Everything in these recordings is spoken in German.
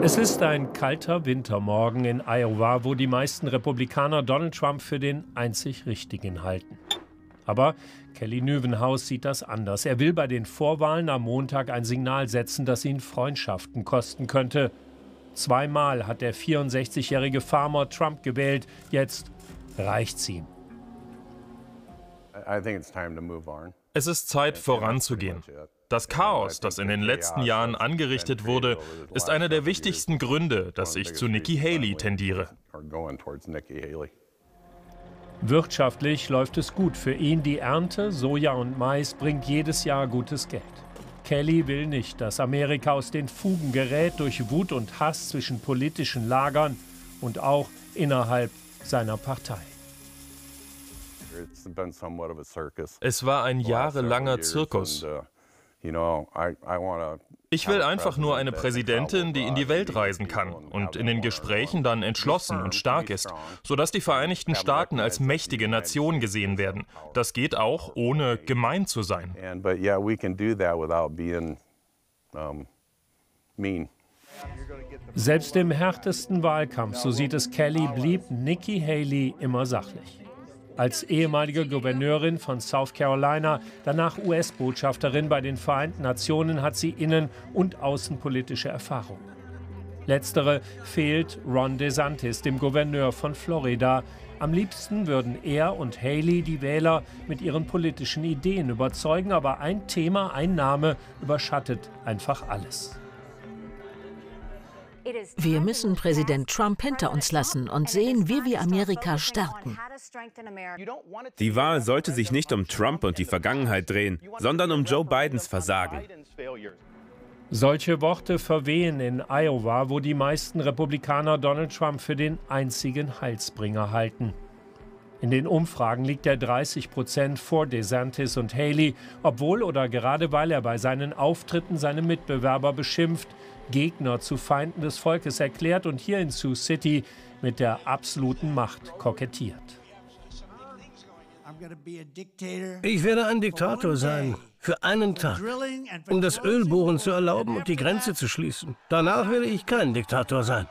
Es ist ein kalter Wintermorgen in Iowa, wo die meisten Republikaner Donald Trump für den einzig Richtigen halten. Aber Kelly Nüvenhaus sieht das anders. Er will bei den Vorwahlen am Montag ein Signal setzen, das ihn Freundschaften kosten könnte. Zweimal hat der 64-jährige Farmer Trump gewählt. Jetzt reicht's ihm. Es ist Zeit, voranzugehen. Das Chaos, das in den letzten Jahren angerichtet wurde, ist einer der wichtigsten Gründe, dass ich zu Nikki Haley tendiere. Wirtschaftlich läuft es gut für ihn. Die Ernte, Soja und Mais, bringt jedes Jahr gutes Geld. Kelly will nicht, dass Amerika aus den Fugen gerät durch Wut und Hass zwischen politischen Lagern und auch innerhalb seiner Partei. Es war ein jahrelanger Zirkus. Ich will einfach nur eine Präsidentin, die in die Welt reisen kann und in den Gesprächen dann entschlossen und stark ist, sodass die Vereinigten Staaten als mächtige Nation gesehen werden. Das geht auch, ohne gemein zu sein. Selbst im härtesten Wahlkampf, so sieht es Kelly, blieb Nikki Haley immer sachlich als ehemalige Gouverneurin von South Carolina, danach US-Botschafterin bei den Vereinten Nationen, hat sie innen- und außenpolitische Erfahrung. Letztere fehlt Ron DeSantis, dem Gouverneur von Florida. Am liebsten würden er und Haley die Wähler mit ihren politischen Ideen überzeugen, aber ein Thema, ein Name überschattet einfach alles. Wir müssen Präsident Trump hinter uns lassen und sehen, wie wir Amerika stärken. Die Wahl sollte sich nicht um Trump und die Vergangenheit drehen, sondern um Joe Bidens Versagen. Solche Worte verwehen in Iowa, wo die meisten Republikaner Donald Trump für den einzigen Heilsbringer halten. In den Umfragen liegt er 30 Prozent vor DeSantis und Haley, obwohl oder gerade weil er bei seinen Auftritten seine Mitbewerber beschimpft, Gegner zu Feinden des Volkes erklärt und hier in Sioux City mit der absoluten Macht kokettiert. Ich werde ein Diktator sein. Für einen Tag. Um das Ölbohren zu erlauben und die Grenze zu schließen. Danach werde ich kein Diktator sein.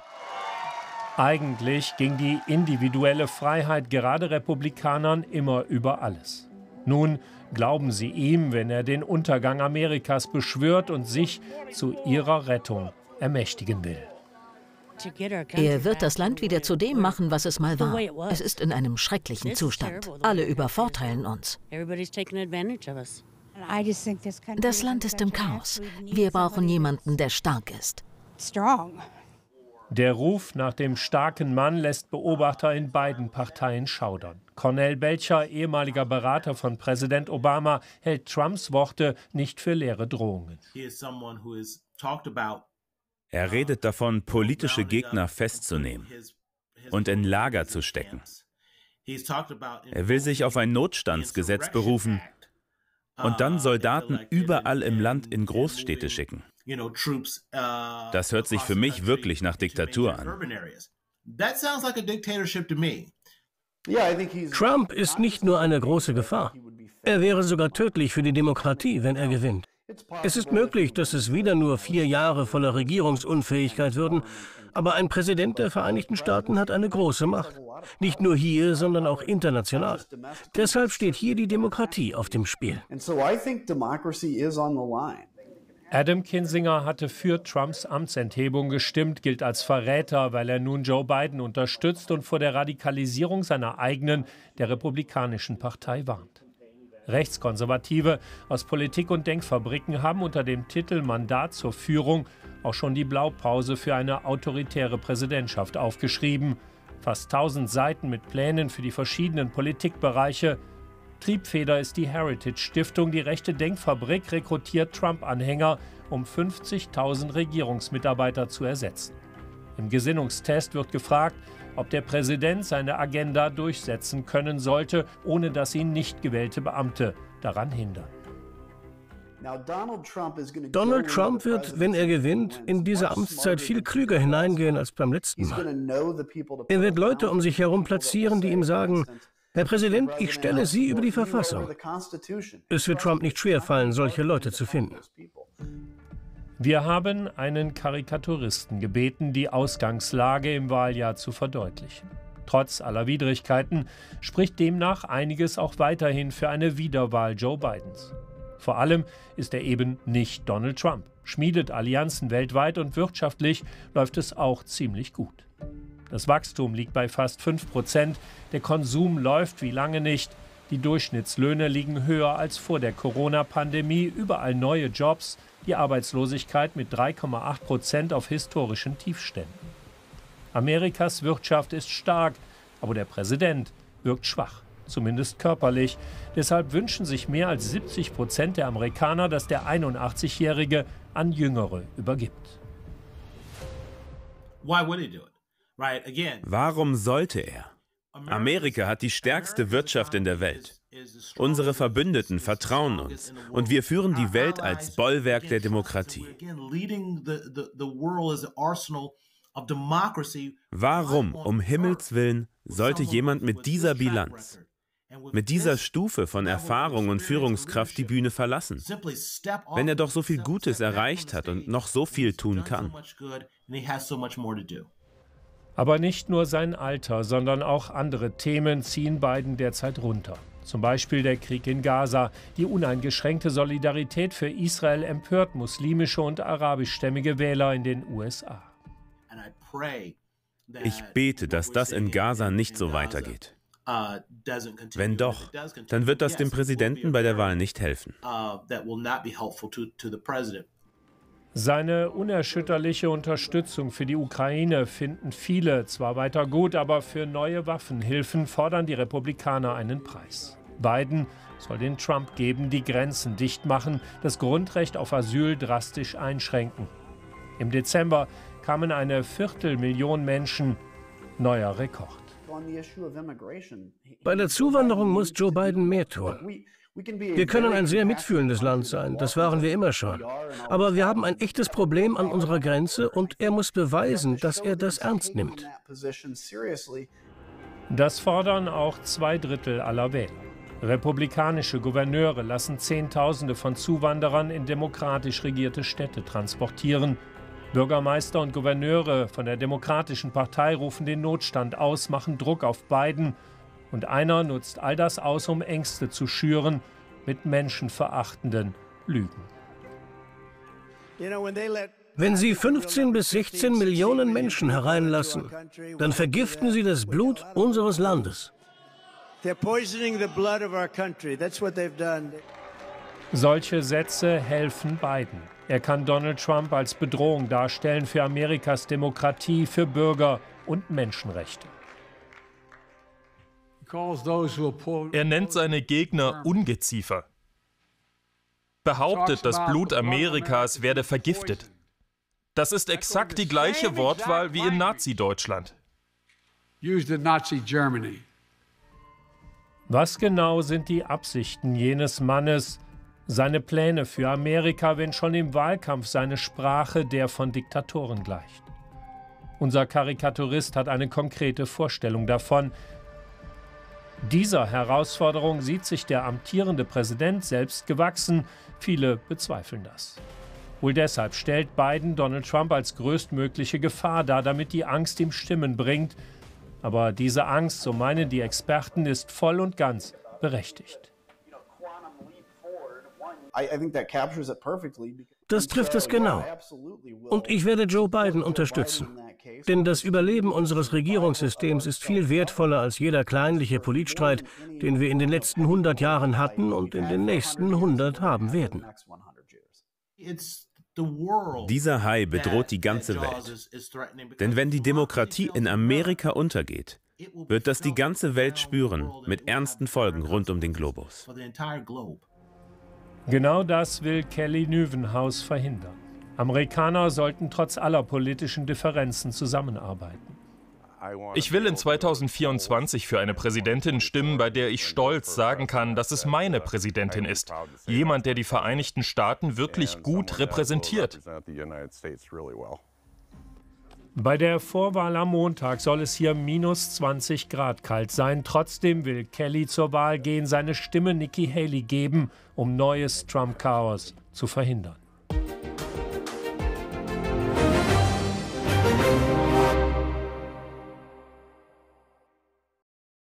Eigentlich ging die individuelle Freiheit gerade Republikanern immer über alles. Nun glauben sie ihm, wenn er den Untergang Amerikas beschwört und sich zu ihrer Rettung ermächtigen will. Er wird das Land wieder zu dem machen, was es mal war. Es ist in einem schrecklichen Zustand. Alle übervorteilen uns. Das Land ist im Chaos. Wir brauchen jemanden, der stark ist. Der Ruf nach dem starken Mann lässt Beobachter in beiden Parteien schaudern. Cornel Belcher, ehemaliger Berater von Präsident Obama, hält Trumps Worte nicht für leere Drohungen. Er redet davon, politische Gegner festzunehmen und in Lager zu stecken. Er will sich auf ein Notstandsgesetz berufen und dann Soldaten überall im Land in Großstädte schicken. Das hört sich für mich wirklich nach Diktatur an. Trump ist nicht nur eine große Gefahr. Er wäre sogar tödlich für die Demokratie, wenn er gewinnt. Es ist möglich, dass es wieder nur vier Jahre voller Regierungsunfähigkeit würden, aber ein Präsident der Vereinigten Staaten hat eine große Macht. Nicht nur hier, sondern auch international. Deshalb steht hier die Demokratie auf dem Spiel. Adam Kinsinger hatte für Trumps Amtsenthebung gestimmt, gilt als Verräter, weil er nun Joe Biden unterstützt und vor der Radikalisierung seiner eigenen, der Republikanischen Partei warnt. Rechtskonservative aus Politik und Denkfabriken haben unter dem Titel Mandat zur Führung auch schon die Blaupause für eine autoritäre Präsidentschaft aufgeschrieben. Fast 1000 Seiten mit Plänen für die verschiedenen Politikbereiche. Triebfeder ist die Heritage Stiftung. Die rechte Denkfabrik rekrutiert Trump-Anhänger, um 50.000 Regierungsmitarbeiter zu ersetzen. Im Gesinnungstest wird gefragt, ob der Präsident seine Agenda durchsetzen können sollte, ohne dass ihn nicht gewählte Beamte daran hindern. Donald Trump wird, wenn er gewinnt, in diese Amtszeit viel klüger hineingehen als beim letzten Mal. Er wird Leute um sich herum platzieren, die ihm sagen, Herr Präsident, ich stelle Sie über die Verfassung. Es wird Trump nicht schwerfallen, solche Leute zu finden. Wir haben einen Karikaturisten gebeten, die Ausgangslage im Wahljahr zu verdeutlichen. Trotz aller Widrigkeiten spricht demnach einiges auch weiterhin für eine Wiederwahl Joe Bidens. Vor allem ist er eben nicht Donald Trump, schmiedet Allianzen weltweit und wirtschaftlich läuft es auch ziemlich gut. Das Wachstum liegt bei fast 5 Prozent, der Konsum läuft wie lange nicht, die Durchschnittslöhne liegen höher als vor der Corona-Pandemie, überall neue Jobs, die Arbeitslosigkeit mit 3,8 Prozent auf historischen Tiefständen. Amerikas Wirtschaft ist stark, aber der Präsident wirkt schwach, zumindest körperlich. Deshalb wünschen sich mehr als 70 Prozent der Amerikaner, dass der 81-Jährige an Jüngere übergibt. Warum sollte er? Amerika hat die stärkste Wirtschaft in der Welt. Unsere Verbündeten vertrauen uns und wir führen die Welt als Bollwerk der Demokratie. Warum, um Himmels willen, sollte jemand mit dieser Bilanz, mit dieser Stufe von Erfahrung und Führungskraft die Bühne verlassen, wenn er doch so viel Gutes erreicht hat und noch so viel tun kann? Aber nicht nur sein Alter, sondern auch andere Themen ziehen Biden derzeit runter. Zum Beispiel der Krieg in Gaza. Die uneingeschränkte Solidarität für Israel empört muslimische und arabischstämmige Wähler in den USA. Ich bete, dass das in Gaza nicht so weitergeht. Wenn doch, dann wird das dem Präsidenten bei der Wahl nicht helfen. Seine unerschütterliche Unterstützung für die Ukraine finden viele zwar weiter gut, aber für neue Waffenhilfen fordern die Republikaner einen Preis. Biden soll den Trump geben, die Grenzen dicht machen, das Grundrecht auf Asyl drastisch einschränken. Im Dezember kamen eine Viertelmillion Menschen, neuer Rekord. Bei der Zuwanderung muss Joe Biden mehr tun. Wir können ein sehr mitfühlendes Land sein, das waren wir immer schon. Aber wir haben ein echtes Problem an unserer Grenze und er muss beweisen, dass er das ernst nimmt. Das fordern auch zwei Drittel aller Wähler. Republikanische Gouverneure lassen Zehntausende von Zuwanderern in demokratisch regierte Städte transportieren. Bürgermeister und Gouverneure von der Demokratischen Partei rufen den Notstand aus, machen Druck auf Biden und einer nutzt all das aus, um Ängste zu schüren mit menschenverachtenden Lügen. Wenn Sie 15 bis 16 Millionen Menschen hereinlassen, dann vergiften Sie das Blut unseres Landes. Solche Sätze helfen Biden. Er kann Donald Trump als Bedrohung darstellen für Amerikas Demokratie, für Bürger und Menschenrechte. Er nennt seine Gegner Ungeziefer. Behauptet, das Blut Amerikas werde vergiftet. Das ist exakt die gleiche Wortwahl wie in Nazi-Deutschland. Was genau sind die Absichten jenes Mannes, seine Pläne für Amerika, wenn schon im Wahlkampf seine Sprache der von Diktatoren gleicht? Unser Karikaturist hat eine konkrete Vorstellung davon, dieser Herausforderung sieht sich der amtierende Präsident selbst gewachsen. Viele bezweifeln das. Wohl deshalb stellt Biden Donald Trump als größtmögliche Gefahr dar, damit die Angst ihm Stimmen bringt. Aber diese Angst, so meinen die Experten, ist voll und ganz berechtigt. Das trifft es genau. Und ich werde Joe Biden unterstützen. Denn das Überleben unseres Regierungssystems ist viel wertvoller als jeder kleinliche Politstreit, den wir in den letzten 100 Jahren hatten und in den nächsten 100 haben werden. Dieser Hai bedroht die ganze Welt. Denn wenn die Demokratie in Amerika untergeht, wird das die ganze Welt spüren, mit ernsten Folgen rund um den Globus. Genau das will Kelly Nüvenhaus verhindern. Amerikaner sollten trotz aller politischen Differenzen zusammenarbeiten. Ich will in 2024 für eine Präsidentin stimmen, bei der ich stolz sagen kann, dass es meine Präsidentin ist. Jemand, der die Vereinigten Staaten wirklich gut repräsentiert. Bei der Vorwahl am Montag soll es hier minus 20 Grad kalt sein. Trotzdem will Kelly zur Wahl gehen, seine Stimme Nikki Haley geben, um neues Trump-Chaos zu verhindern.